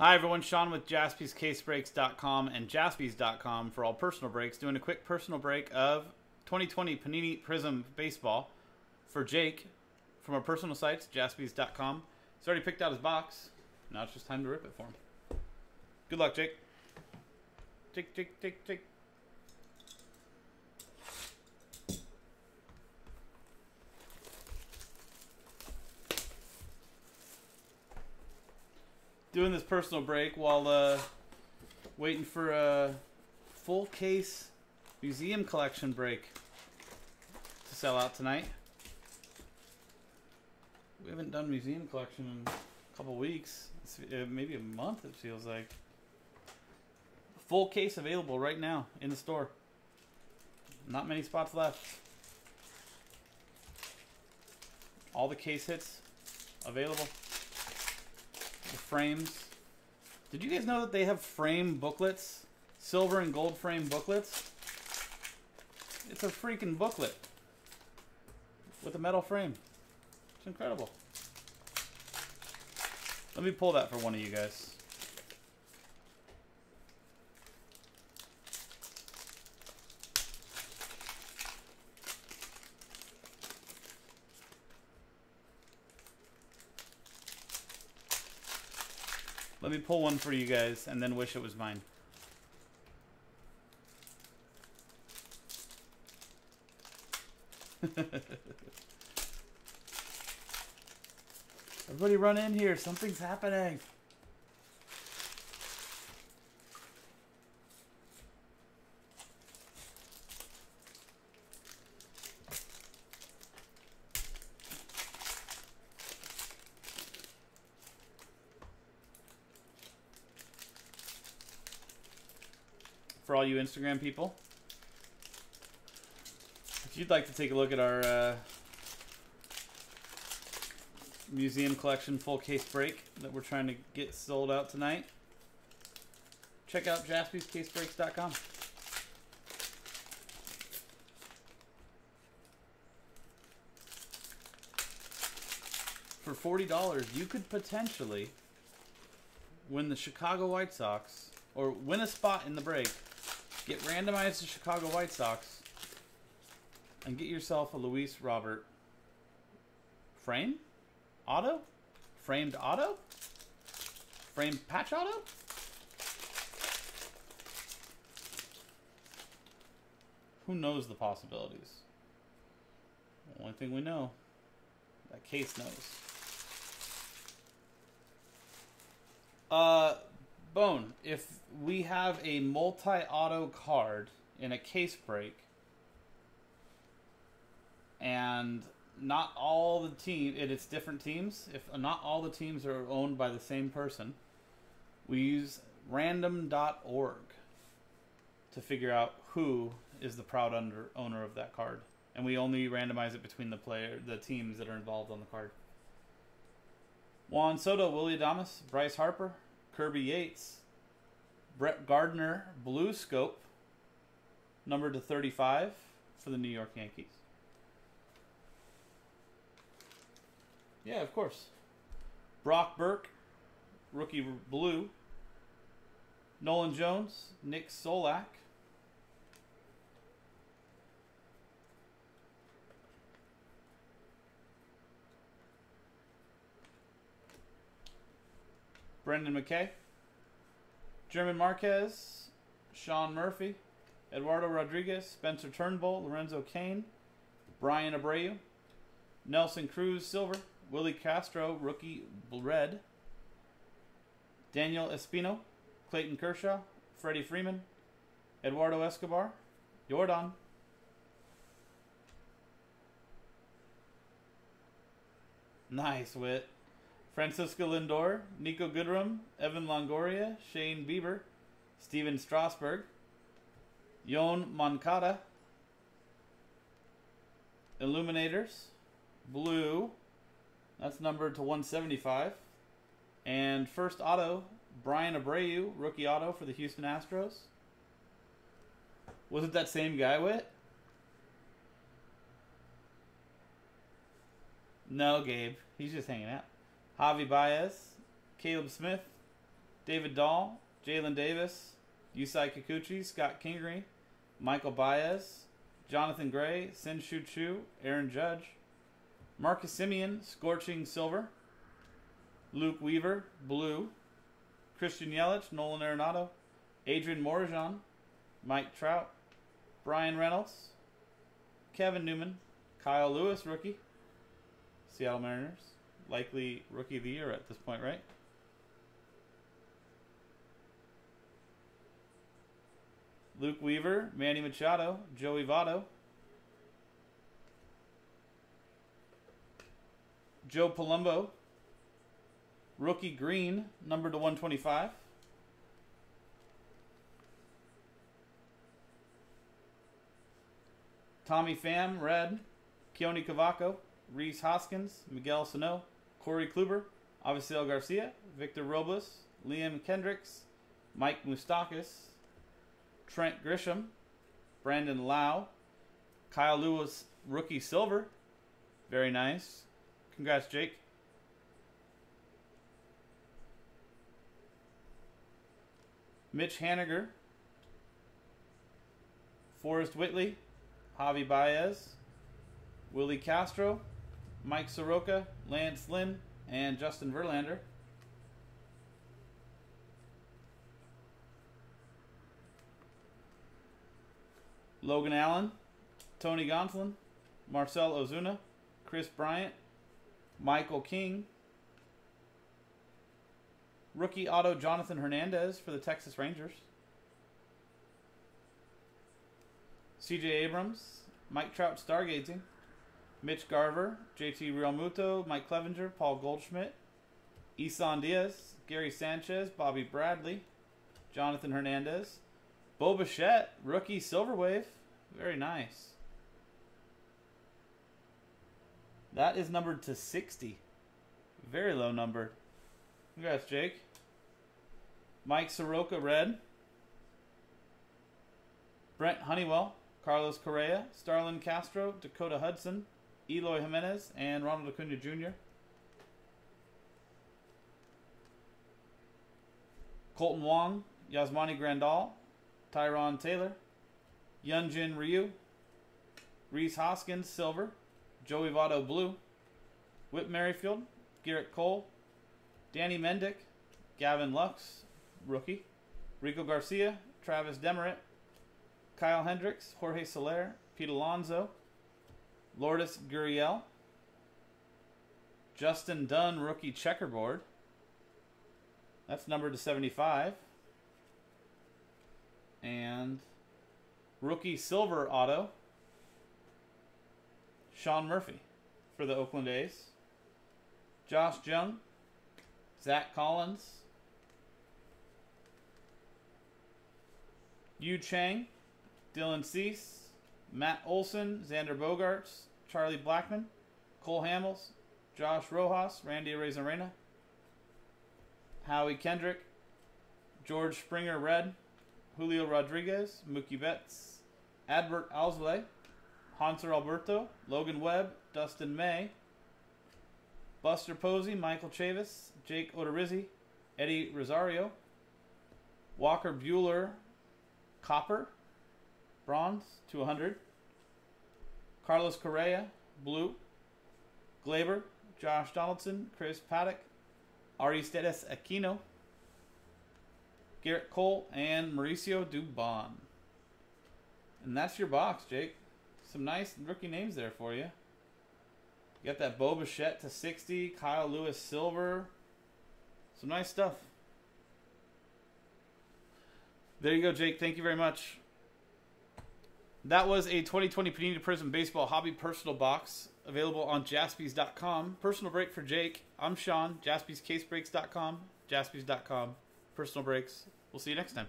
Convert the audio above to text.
Hi everyone, Sean with jaspyscasebreaks.com and jaspys.com for all personal breaks. Doing a quick personal break of 2020 Panini Prizm Baseball for Jake from our personal sites, jaspys.com. He's already picked out his box. Now it's just time to rip it for him. Good luck, Jake. Jake, Jake, Jake, Jake. Doing this personal break while uh, waiting for a full case museum collection break to sell out tonight. We haven't done museum collection in a couple weeks, uh, maybe a month. It feels like. Full case available right now in the store. Not many spots left. All the case hits available the frames. Did you guys know that they have frame booklets? Silver and gold frame booklets? It's a freaking booklet with a metal frame. It's incredible. Let me pull that for one of you guys. Let me pull one for you guys and then wish it was mine. Everybody run in here. Something's happening. For all you Instagram people. If you'd like to take a look at our uh, museum collection full case break that we're trying to get sold out tonight, check out jaspyscasebreaks.com. For $40, you could potentially win the Chicago White Sox or win a spot in the break Get randomized to Chicago White Sox and get yourself a Luis Robert frame auto, framed auto, framed patch auto. Who knows the possibilities? The only thing we know, that case knows. Uh, Bone, if we have a multi-auto card in a case break, and not all the team, and it's different teams. If not all the teams are owned by the same person, we use random.org to figure out who is the proud under, owner of that card, and we only randomize it between the player, the teams that are involved on the card. Juan Soto, Willy Adames, Bryce Harper, Kirby Yates, Brett Gardner, Blue Scope, number to 35 for the New York Yankees. Yeah, of course. Brock Burke, rookie blue. Nolan Jones, Nick Solak. Brendan McKay. German Marquez, Sean Murphy, Eduardo Rodriguez, Spencer Turnbull, Lorenzo Cain, Bryan Abreu, Nelson Cruz Silver, Willi Castro Rookie Red, Daniel Espino, Clayton Kershaw, Freddie Freeman, Eduardo Escobar, Jordan. Nice, Wit. Francisco Lindor, Niko Goodrum, Evan Longoria, Shane Bieber, Stephen Strasburg, Yoan Moncada, Illuminators, Blue, that's numbered to 175, and first auto, Bryan Abreu, rookie auto for the Houston Astros. Was it that same guy, Wit? No, Gabe. He's just hanging out. Javi Baez, Caleb Smith, David Dahl, Jaylin Davis, Yusei Kikuchi, Scott Kingery, Michel Baez, Jonathan Gray, Shin-Soo Choo, Aaron Judge, Marcus Semien, Scorching Silver, Luke Weaver, Blue, Christian Yelich, Nolan Arenado, Adrian Morejon, Mike Trout, Bryan Reynolds, Kevin Newman, Kyle Lewis, rookie, Seattle Mariners, likely rookie of the year at this point, right? Luke Weaver, Manny Machado, Joey Votto, Joe Palumbo, rookie green, number to 125. Tommy Pham, red, Keoni Cavaco, Rhys Hoskins, Miguel Sano, Corey Kluber, Avisail Garcia, Victor Robles, Liam Hendriks, Mike Moustakas, Trent Grisham, Brandon Lowe, Kyle Lewis, rookie silver. Very nice. Congrats, Jake. Mitch Haniger, Forrest Whitley, Javi Baez, Willi Castro, Mike Soroka, Lance Lynn, and Justin Verlander. Logan Allen, Tony Gonsolin, Marcell Ozuna, Kris Bryant, Michael King, rookie auto Jonathan Hernandez for the Texas Rangers, CJ Abrams, Mike Trout stargazing, Mitch Garver, JT Realmuto, Mike Clevinger, Paul Goldschmidt, Isan Diaz, Gary Sanchez, Bobby Bradley, Jonathan Hernandez, Bo Bichette, rookie Silver Wave. Very nice. That is numbered to 60. Very low number. Congrats, Jake. Mike Soroka, red. Brent Honeywell, Carlos Correa, Starlin Castro, Dakota Hudson, Eloy Jimenez, and Ronald Acuna Jr. Kolten Wong, Yasmani Grandal, Tyrone Taylor, Hyun-Jin Ryu, Rhys Hoskins, silver, Joey Votto, blue, Whit Merrifield, Gerrit Cole, Danny Mendick, Gavin Lux, rookie, Rico Garcia, Travis Demeritte, Kyle Hendricks, Jorge Soler, Pete Alonso, Lourdes Gurriel, Justin Dunn, rookie checkerboard. That's numbered to 75. And rookie silver auto, Sean Murphy for the Oakland A's. Josh Jung, Zach Collins, Yu Chang, Dylan Cease, Matt Olson, Xander Bogaerts, Charlie Blackmon, Cole Hamels, Josh Rojas, Randy Arozarena, Howie Kendrick, George Springer Red, Julio Rodriguez, Mookie Betts, Adbert Alzolay, Hanser Alberto, Logan Webb, Dustin May, Buster Posey, Michael Chavis, Jake Odorizzi, Eddie Rosario, Walker Buehler, Copper, Bronze to 100, Carlos Correa, Blue, Gleyber, Josh Donaldson, Chris Paddack, Aristides Aquino, Gerrit Cole, and Mauricio Dubon. And that's your box, Jake. Some nice rookie names there for you. You got that Bo Bichette to 60, Kyle Lewis Silver. Some nice stuff. There you go, Jake. Thank you very much. That was a 2020 Panini Prizm Baseball Hobby Personal Box available on jaspys.com. Personal break for Jake. I'm Sean, jaspyscasebreaks.com, jaspys.com. Personal breaks. We'll see you next time.